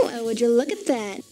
Well, would you look at that?